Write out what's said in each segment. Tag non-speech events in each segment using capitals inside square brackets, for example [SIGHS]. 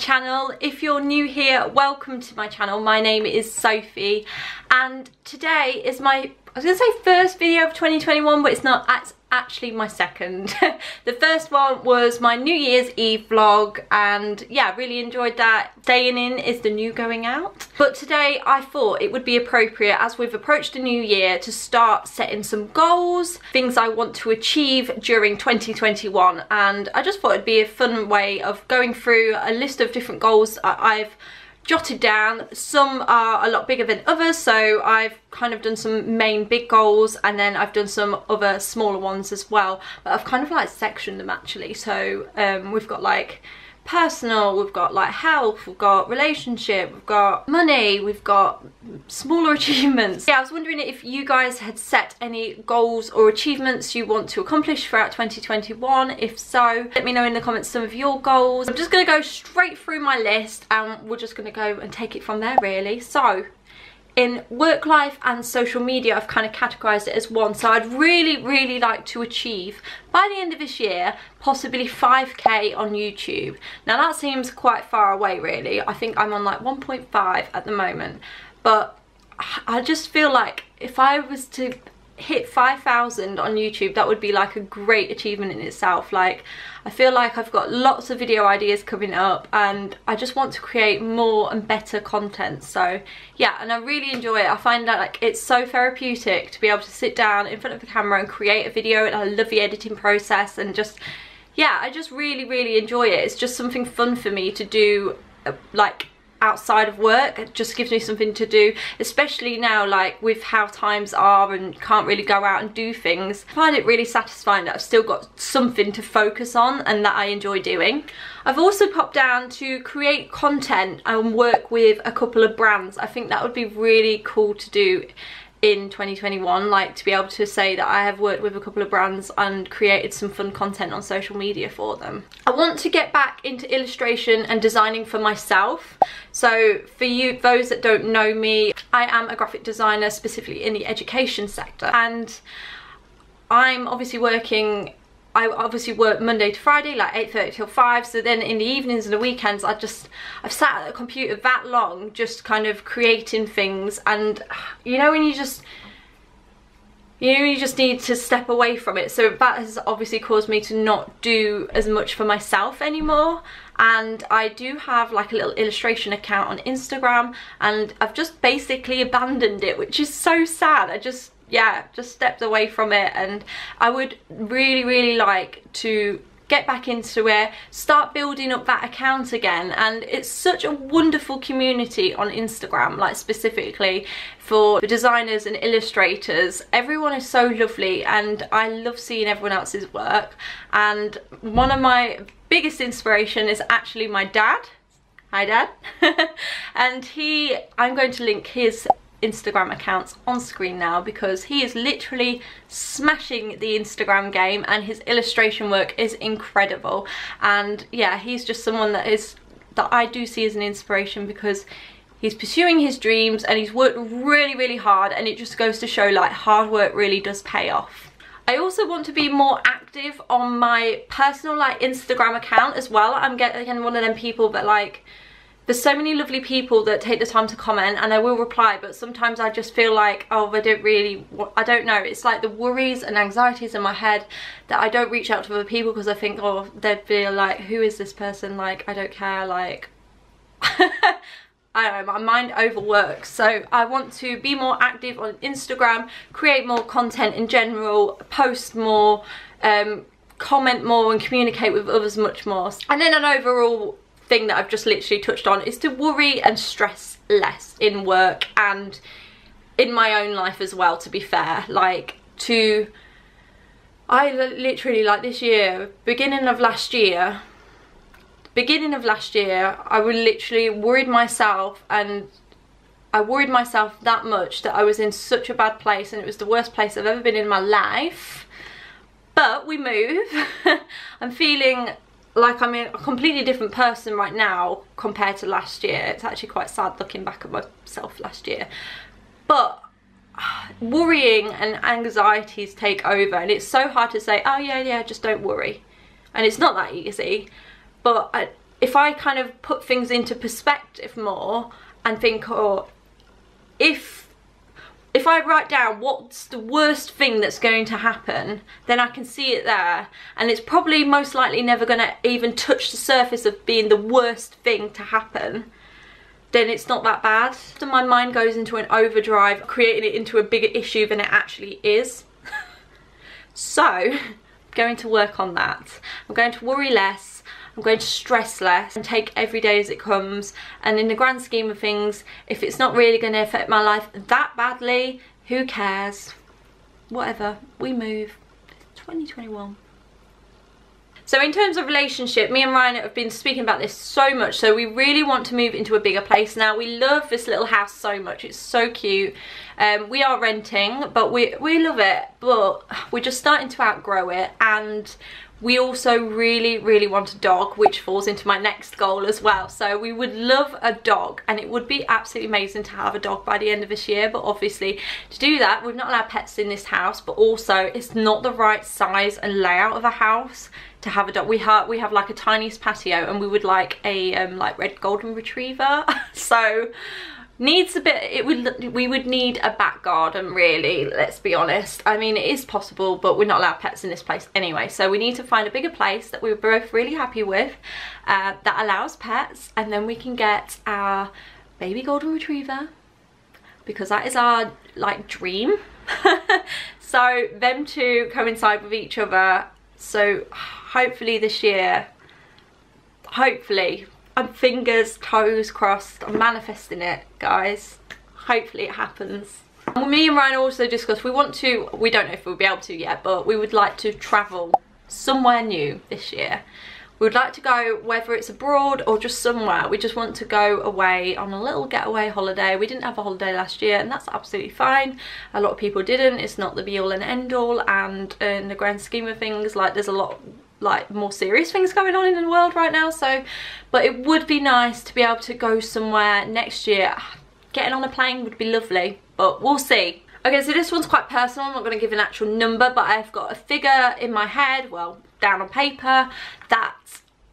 channel. If you're new here, welcome to my channel. My name is Sophie and today is my, I was going to say first video of 2021 but it's not, it's actually my second. [LAUGHS] the first one was my New Year's Eve vlog and yeah, really enjoyed that. Staying in is the new going out. But today I thought it would be appropriate as we've approached the new year to start setting some goals, things I want to achieve during 2021 and I just thought it'd be a fun way of going through a list of different goals I've jotted down. Some are a lot bigger than others, so I've kind of done some main big goals and then I've done some other smaller ones as well. But I've kind of like sectioned them actually. So um, we've got like personal, we've got like health, we've got relationship, we've got money, we've got smaller [LAUGHS] achievements. Yeah, I was wondering if you guys had set any goals or achievements you want to accomplish throughout 2021. If so, let me know in the comments some of your goals. I'm just to go straight through my list and we're just to go and take it from there really. So in work life and social media I've kind of categorized it as one. So I'd really really like to achieve by the end of this year possibly 5k on YouTube. Now that seems quite far away really. I think I'm on like 1.5 at the moment. But I just feel like if I was to hit 5,000 on YouTube, that would be like a great achievement in itself. Like, I feel like I've got lots of video ideas coming up and I just want to create more and better content. So yeah, and I really enjoy it. I find that like it's so therapeutic to be able to sit down in front of the camera and create a video and I love the editing process and just, yeah, I just really, really enjoy it. It's just something fun for me to do uh, like outside of work it just gives me something to do especially now like with how times are and can't really go out and do things. I find it really satisfying that I've still got something to focus on and that I enjoy doing. I've also popped down to create content and work with a couple of brands. I think that would be really cool to do in 2021 like to be able to say that I have worked with a couple of brands and created some fun content on social media for them. I want to get back into illustration and designing for myself so for you those that don't know me I am a graphic designer specifically in the education sector and I'm obviously working I obviously work Monday to Friday, like 8.30 till 5, so then in the evenings and the weekends I just, I've sat at the computer that long just kind of creating things. And you know when you just, you know you just need to step away from it. So that has obviously caused me to not do as much for myself anymore. And I do have like a little illustration account on Instagram and I've just basically abandoned it which is so sad. I just yeah, just stepped away from it and I would really, really like to get back into it, start building up that account again and it's such a wonderful community on Instagram like specifically for the designers and illustrators. Everyone is so lovely and I love seeing everyone else's work and one of my biggest inspiration is actually my dad. Hi dad. [LAUGHS] and he, I'm going to link his Instagram accounts on screen now because he is literally smashing the Instagram game and his illustration work is incredible and yeah he's just someone that is that I do see as an inspiration because he's pursuing his dreams and he's worked really really hard and it just goes to show like hard work really does pay off. I also want to be more active on my personal like Instagram account as well. I'm getting one of them people that like there's so many lovely people that take the time to comment and I will reply but sometimes I just feel like oh I don't really I don't know it's like the worries and anxieties in my head that I don't reach out to other people because I think oh they'd feel like who is this person like I don't care like [LAUGHS] I don't know, my mind overworks. So I want to be more active on Instagram, create more content in general, post more, um, comment more and communicate with others much more. And then an overall thing that I've just literally touched on is to worry and stress less in work and in my own life as well to be fair. Like to I literally like this year beginning of last year beginning of last year I would literally worried myself and I worried myself that much that I was in such a bad place and it was the worst place I've ever been in my life. But we move. [LAUGHS] I'm feeling like I'm a completely different person right now compared to last year. It's actually quite sad looking back at myself last year. But [SIGHS] worrying and anxieties take over and it's so hard to say, oh yeah, yeah, just don't worry. And it's not that easy. But I, if I kind of put things into perspective more and think, oh, if if I write down what's the worst thing that's going to happen, then I can see it there. And it's probably most likely never going to even touch the surface of being the worst thing to happen. Then it's not that bad. So my mind goes into an overdrive, creating it into a bigger issue than it actually is. [LAUGHS] so, [LAUGHS] I'm going to work on that. I'm going to worry less I'm going to stress less and take every day as it comes. And in the grand scheme of things, if it's not really going to affect my life that badly, who cares? Whatever, we move. 2021. So in terms of relationship, me and Ryan have been speaking about this so much. So we really want to move into a bigger place now. We love this little house so much. It's so cute. Um, we are renting, but we, we love it. But we're just starting to outgrow it. And we also really, really want a dog, which falls into my next goal as well. So we would love a dog and it would be absolutely amazing to have a dog by the end of this year. But obviously to do that, we've not allowed pets in this house, but also it's not the right size and layout of a house to have a dog. We have we have like a tiniest patio and we would like a um, like red golden retriever. [LAUGHS] so needs a bit it would we would need a back garden really let's be honest. I mean it is possible but we're not allowed pets in this place anyway. So we need to find a bigger place that we're both really happy with uh, that allows pets. And then we can get our baby golden retriever because that is our like dream. [LAUGHS] So them two coincide with each other. So hopefully this year hopefully I'm fingers, toes crossed. I'm manifesting it, guys. Hopefully it happens. me and Ryan also discussed, we want to, we don't know if we'll be able to yet, but we would like to travel somewhere new this year. We would like to go, whether it's abroad or just somewhere, we just want to go away on a little getaway holiday. We didn't have a holiday last year and that's absolutely fine. A lot of people didn't. It's not the be all and end all and in the grand scheme of things, like there's a lot like more serious things going on in the world right now so but it would be nice to be able to go somewhere next year. Getting on a plane would be lovely but we'll see. Okay so this one's quite personal i'm not going to give an actual number but i've got a figure in my head well down on paper that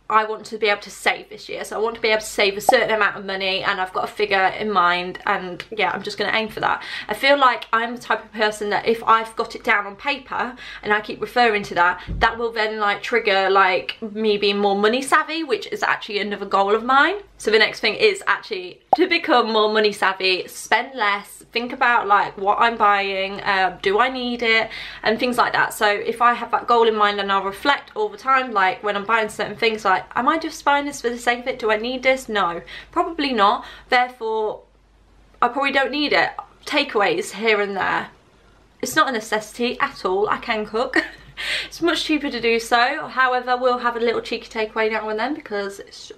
I want to be able to save this year. So I want to be able to save a certain amount of money and I've got a figure in mind and yeah, I'm just going to aim for that. I feel like I'm the type of person that if I've got it down on paper and I keep referring to that, that will then like trigger like me being more money savvy, which is actually another goal of mine. So the next thing is actually to become more money savvy, spend less, think about like what I'm buying, uh, do I need it, and things like that. So if I have that goal in mind and I'll reflect all the time, like when I'm buying certain things, like am I just buying this for the sake of it? Do I need this? No, probably not. Therefore, I probably don't need it. Takeaways here and there. It's not a necessity at all. I can cook. [LAUGHS] it's much cheaper to do so. However, we'll have a little cheeky takeaway now and then because it's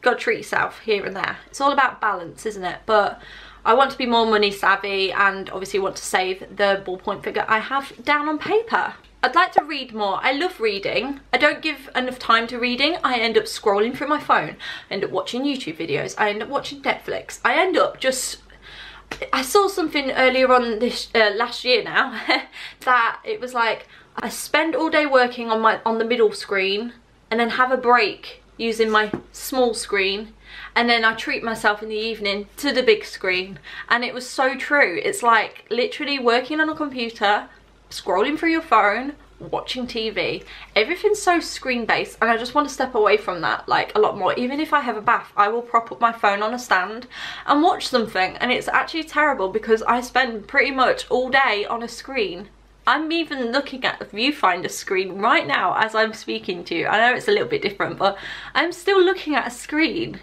got to treat yourself here and there. It's all about balance, isn't it? But I want to be more money savvy and obviously want to save the ballpoint figure I have down on paper. I'd like to read more. I love reading. I don't give enough time to reading. I end up scrolling through my phone. I end up watching YouTube videos. I end up watching Netflix. I end up just... I saw something earlier on this uh, last year now [LAUGHS] that it was like I spend all day working on my on the middle screen and then have a break using my small screen and then I treat myself in the evening to the big screen. And it was so true. It's like literally working on a computer scrolling through your phone watching TV everything's so screen based and I just want to step away from that like a lot more. Even if I have a bath I will prop up my phone on a stand and watch something. And it's actually terrible because I spend pretty much all day on a screen. I'm even looking at the viewfinder screen right now as I'm speaking to you. I know it's a little bit different, but I'm still looking at a screen.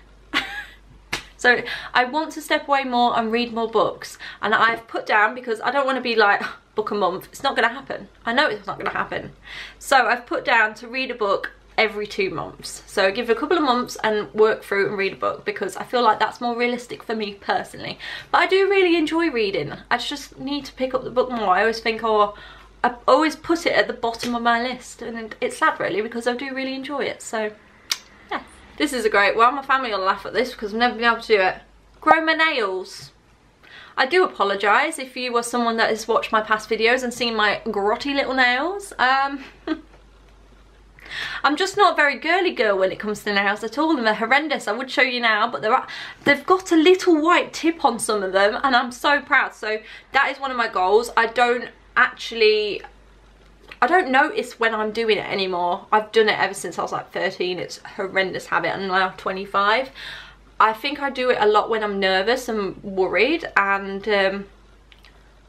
So I want to step away more and read more books. And I've put down, because I don't want to be like, [SIGHS] book a month. It's not going to happen. I know it's not going to happen. So I've put down to read a book every two months. So give a couple of months and work through and read a book because I feel like that's more realistic for me personally. But I do really enjoy reading. I just need to pick up the book more. I always think, oh, I always put it at the bottom of my list and it's sad really because I do really enjoy it. So this is a great one. My family will laugh at this because I've never been able to do it. Grow my nails. I do apologise if you were someone that has watched my past videos and seen my grotty little nails. Um, [LAUGHS] I'm just not a very girly girl when it comes to nails at all and they're horrendous. I would show you now but they're, they've got a little white tip on some of them and I'm so proud. So that is one of my goals. I don't actually I don't notice when I'm doing it anymore. I've done it ever since I was like 13. It's a horrendous habit and I'm now 25. I think I do it a lot when I'm nervous and worried and um,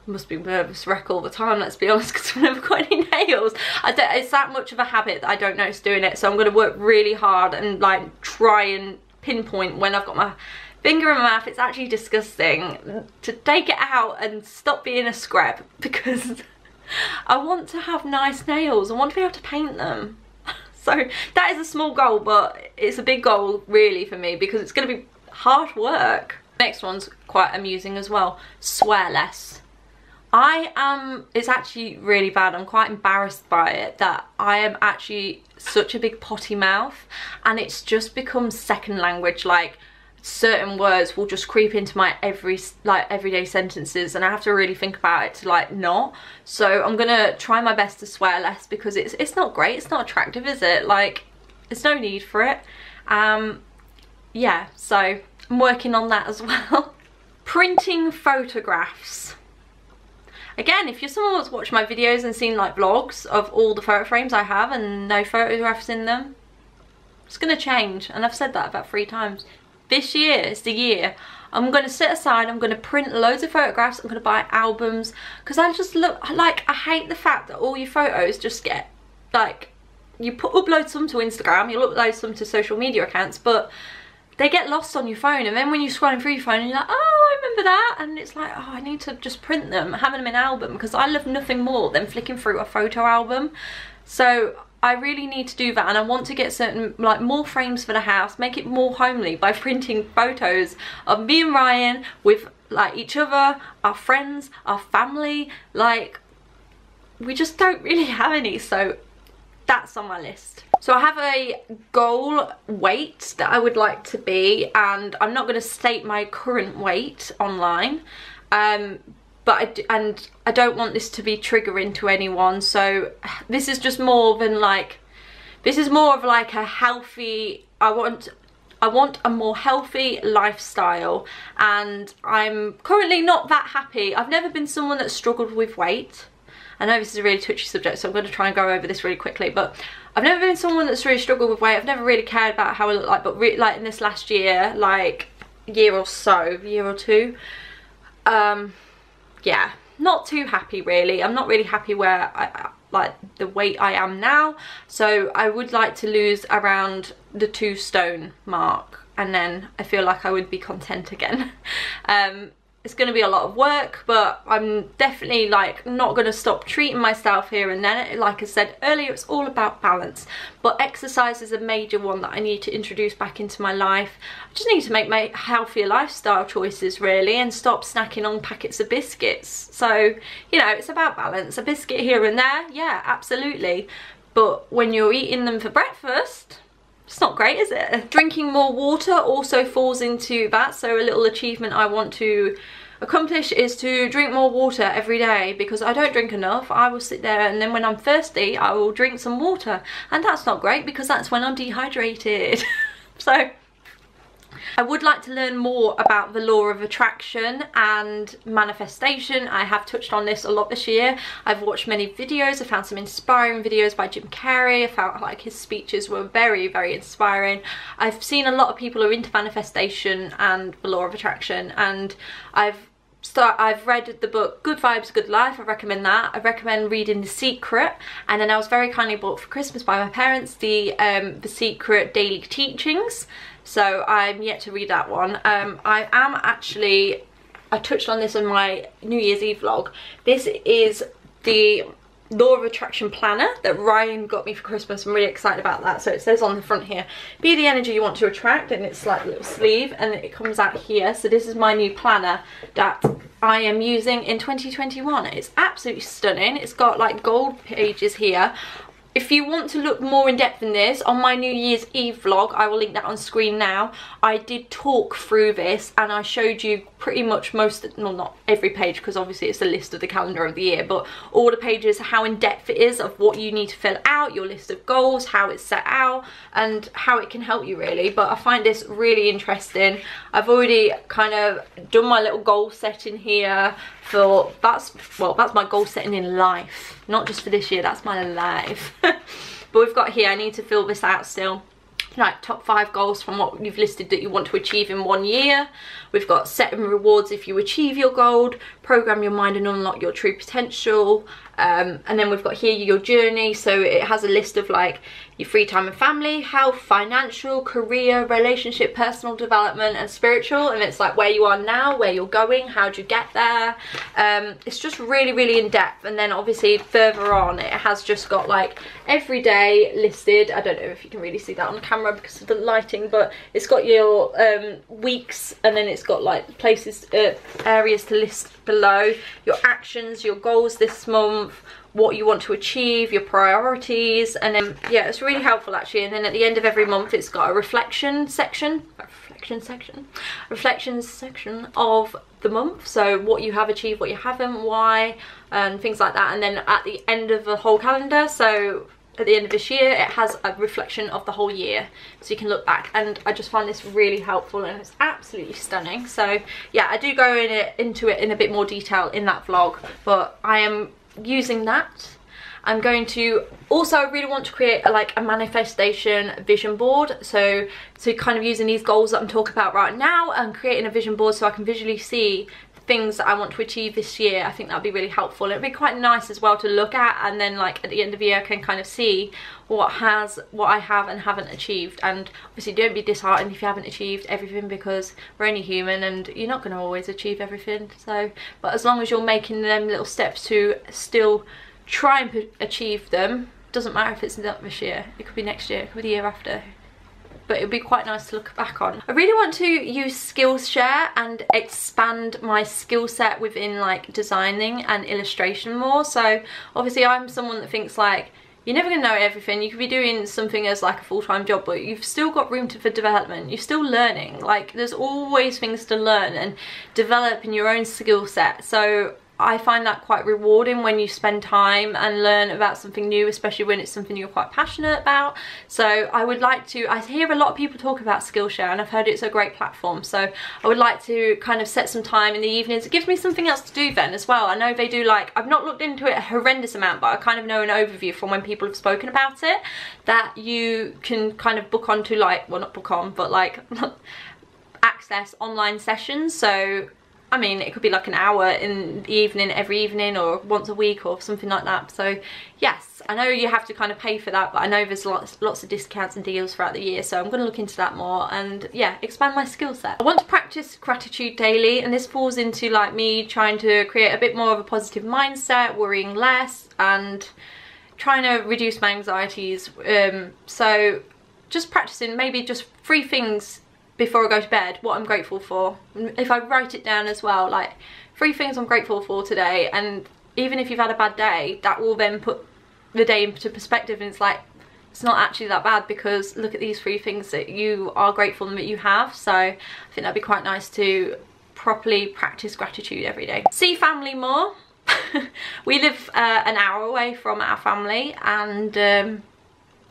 must be nervous wreck all the time let's be [LAUGHS] honest because I've never got any nails it's that much of a habit that I don't notice doing it so I'm going to work really hard and like try and pinpoint when I've got my finger in my mouth it's actually disgusting to take it out and stop being a scrap [LAUGHS] because I want to have nice nails. I want to be able to paint them. [LAUGHS] So that is a small goal but it's a big goal really for me because it's going to be hard work. Next one's quite amusing as well. Swear less. I am, it's actually really bad. I'm quite embarrassed by it that I am actually such a big potty mouth and it's just become second language. Like certain words will just creep into my every like everyday sentences and I have to really think about it to like not. So I'm gonna try my best to swear less because it's it's not great. It's not attractive, is it? Like there's no need for it. Um, yeah, so I'm working on that as [LAUGHS] well. Printing photographs. Again, if you're someone that's watched my videos and seen like vlogs of all the photo frames I have and no photographs in them, it's to change. And I've said that about three times. This year is the year. I'm going to sit aside, I'm going to print loads of photographs, I'm going to buy albums because I just look like, I hate the fact that all your photos just get like, you put upload some to Instagram, you'll upload some to social media accounts, but they get lost on your phone and then when you're scrolling through your phone you're like oh I remember that and it's like oh I need to just print them having them in album because I love nothing more than flicking through a photo album. So I really need to do that and I want to get certain like more frames for the house make it more homely by [LAUGHS] printing photos of me and Ryan with like each other our friends our family like we just don't [LAUGHS] really have any so that's on my list so I have a goal weight that I would like to be and I'm not going to state my current weight online. Um, but I, and I don't want this to be triggering to anyone so this is just more than like this is more of like a healthy I want I want a more healthy lifestyle and I'm currently not that happy I've never been someone that struggled with weight I know this is a really touchy subject so I'm going to try and go over this really quickly but I've never been someone that's really struggled with weight. I've never really cared about how I look like, but like in this last year, like year or so, year or two, um, yeah, not too happy really. I'm not really happy where I, like the weight I am now. So I would like to lose around the two stone mark and then I feel like I would be content again. [LAUGHS] um, it's going to be a lot of work but I'm definitely like not going to stop treating myself here and then. Like I said earlier it's all about balance but exercise is a major one that I need to introduce back into my life. I just need to make my healthier lifestyle choices really and stop snacking on packets of biscuits. So you know it's about balance a biscuit here and there yeah absolutely. But when you're eating them for breakfast it's not great, is it? Drinking more water also falls into that, so a little achievement I want to accomplish is to drink more water every day because I don't drink enough. I will sit there and then when I'm thirsty, I will drink some water. And that's not great because that's when I'm dehydrated. [LAUGHS] so I would like to learn more about the law of attraction and manifestation. I have touched on this a lot this year. I've watched many videos. I found some inspiring videos by Jim Carrey. I felt like his speeches were very, very inspiring. I've seen a lot of people are into manifestation and the law of attraction and I've start I've read the book Good Vibes Good Life I recommend that I recommend reading The Secret and then I was very kindly bought for Christmas by my parents the um, The Secret Daily Teachings so I'm yet to read that one. Um, I am actually, I touched on this in my New Year's Eve vlog. This is the Law of Attraction Planner that Ryan got me for Christmas. I'm really excited about that. So it says on the front here, be the energy you want to attract and it's like a little sleeve and it comes out here. So this is my new planner that I am using in 2021. It's absolutely stunning. It's got like gold pages here if you want to look more in depth in this, on my New Year's Eve vlog, I will link that on screen now, I did talk through this and I showed you pretty much most, well not every page because obviously it's a list of the calendar of the year, but all the pages, how in depth it is of what you need to fill out, your list of goals, how it's set out and how it can help you really. But I find this really interesting. I've already kind of done my little goal setting here for, that's, well, that's my goal setting in life, not just for this year, that's my life. [LAUGHS] but we've got here, I need to fill this out still like top five goals from what you've listed that you want to achieve in one year. We've got setting rewards if you achieve your goal, program your mind and unlock your true potential. Um, and then we've got here your journey. So it has a list of like your free time and family, health, financial, career, relationship, personal development and spiritual. And it's like where you are now, where you're going, how do you get there. Um, it's just really, really in depth. And then obviously further on, it has just got like every day listed. I don't know if you can really see that on camera because of the lighting, but it's got your um, weeks and then it's got like places, uh, areas to list below your actions, your goals this month, what you want to achieve, your priorities, and then, yeah, it's really helpful actually. And then at the end of every month, it's got a reflection section, a reflection section, reflection section of the month. So what you have achieved, what you haven't, why, and things like that. And then at the end of the whole calendar, so at the end of this year it has a reflection of the whole year so you can look back and I just find this really helpful and it's absolutely stunning so yeah I do go in it into it in a bit more detail in that vlog but I am using that I'm going to also I really want to create a, like a manifestation vision board. So so kind of using these goals that I'm talking about right now and creating a vision board so I can visually see things that I want to achieve this year I think that'd be really helpful. It'd be quite nice as well to look at and then like at the end of the year I can kind of see what has what I have and haven't achieved. And obviously don't be disheartened if you haven't achieved everything because we're only human and you're not going to always achieve everything. So but as long as you're making them little steps to still try and achieve them doesn't matter if it's not this year. It could be next year it could be the year after but it would be quite nice to look back on. I really want to use Skillshare and expand my skill set within like designing and illustration more. So obviously I'm someone that thinks like, you're never going to know everything. You could be doing something as like a full-time job, but you've still got room to, for development. You're still learning. Like there's always things to learn and develop in your own skill set. So I find that quite rewarding when you spend time and learn about something new, especially when it's something you're quite passionate about. So I would like to, I hear a lot of people talk about Skillshare and I've heard it's a great platform. So I would like to kind of set some time in the evenings. It gives me something else to do then as well. I know they do like, I've not looked into it a horrendous amount, but I kind of know an overview from when people have spoken about it that you can kind of book onto like, well not book on, but like [LAUGHS] access online sessions. So I mean, it could be like an hour in the evening every evening or once a week or something like that. So yes, I know you have to kind of pay for that, but I know there's lots, lots of discounts and deals throughout the year. So I'm going to look into that more and yeah, expand my skill set. I want to practice gratitude daily and this falls into like me trying to create a bit more of a positive mindset, worrying less and trying to reduce my anxieties. Um, so just practicing maybe just three things before I go to bed what I'm grateful for. If I write it down as well, like three things I'm grateful for today and even if you've had a bad day, that will then put the day into perspective and it's like, it's not actually that bad because look at these three things that you are grateful that you have. So I think that'd be quite nice to properly practice gratitude every day. See family more. [LAUGHS] we live uh, an hour away from our family and um,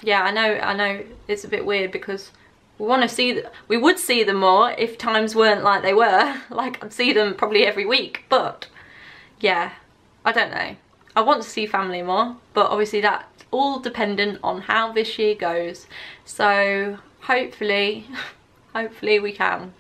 yeah, I know, I know it's a bit weird because we want to see we would see them more if times weren't like they were. [LAUGHS] Like I'd see them probably every week but yeah I don't know. I want to see family more but obviously that's all dependent on how this year goes. So hopefully [LAUGHS] hopefully we can.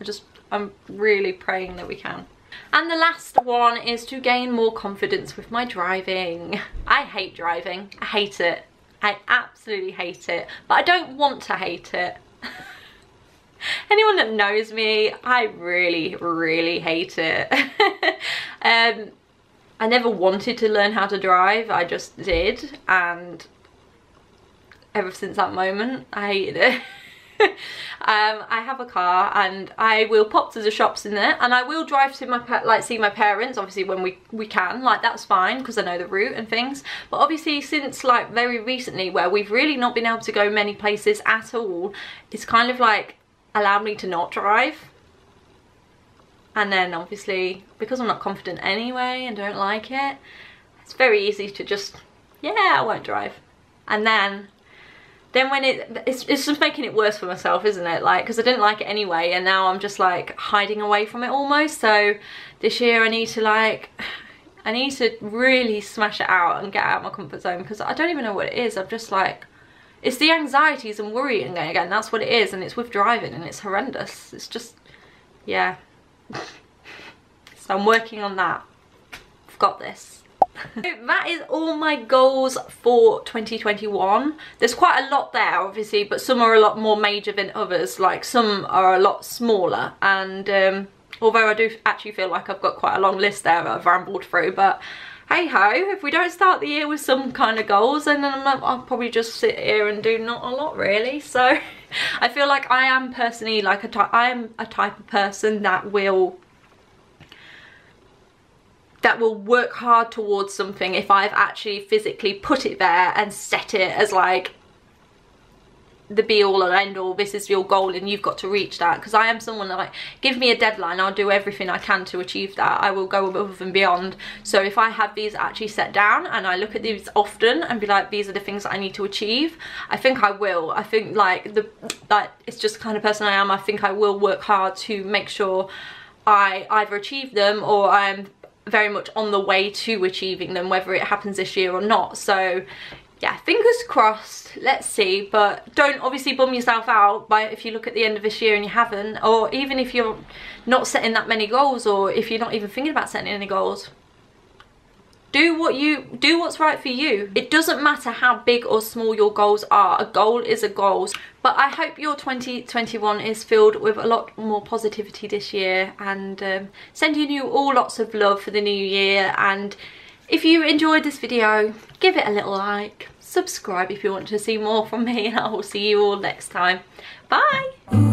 I just I'm really praying that we can. And the last one is to gain more confidence with my driving. [LAUGHS] I hate driving. I hate it. I absolutely hate it. But I don't want to hate it [LAUGHS] Anyone that knows me, I really, really hate it. [LAUGHS] um, I never wanted to learn how to drive, I just did, and ever since that moment, I hated it. [LAUGHS] [LAUGHS] um, I have a car and I will pop to the shops in there and I will drive to my like see my parents obviously when we we can. Like that's fine because I know the route and things. But obviously since like very recently where we've really not been able to go many places at all it's kind of like allowed me to not drive. And then obviously because I'm not confident anyway and don't like it it's very easy to just yeah I won't drive. And then then when it it's, it's just making it worse for myself isn't it? Like because I didn't like it anyway and now I'm just like hiding away from it almost. So this year I need to like [SIGHS] I need to really smash it out and get out of my comfort zone because I don't even know what it is. I'm just like it's the anxieties and worrying again that's what it is and it's with driving and it's horrendous. It's just yeah. [LAUGHS] So I'm working on that. I've got this [LAUGHS] that is all my goals for 2021 there's quite a lot there obviously but some are a lot more major than others. Like some are a lot smaller. And um, although I do actually feel like I've got quite a long list there I've rambled through but hey ho if we don't start the year with some kind of goals then I'll probably just sit here and do not a lot really. So [LAUGHS] I feel like I am personally like a type I am a type of person that will that will work hard towards something if I've actually physically put it there and set it as like the be all and end all this is your goal and you've got to reach that. Because I am someone that like give me a deadline I'll do everything I can to achieve that. I will go above and beyond. So if I have these actually set down and I look at these often and be like these are the things that I need to achieve I think I will. I think like the like it's just kind of person I am. I think I will work hard to make sure I either achieve them or I'm very much on the way to achieving them whether it happens this year or not. So yeah fingers crossed. Let's see. But don't obviously bum yourself out by if you look at the end of this year and you haven't or even if you're not setting that many goals or if you're not even thinking about setting any goals do what you do what's right for you. It doesn't matter how big or small your goals are. A goal is a goal. But i hope your 2021 is filled with a lot more positivity this year and um, sending you all lots of love for the new year. And if you enjoyed this video give it a little like. Subscribe if you want to see more from me and i will see you all next time. Bye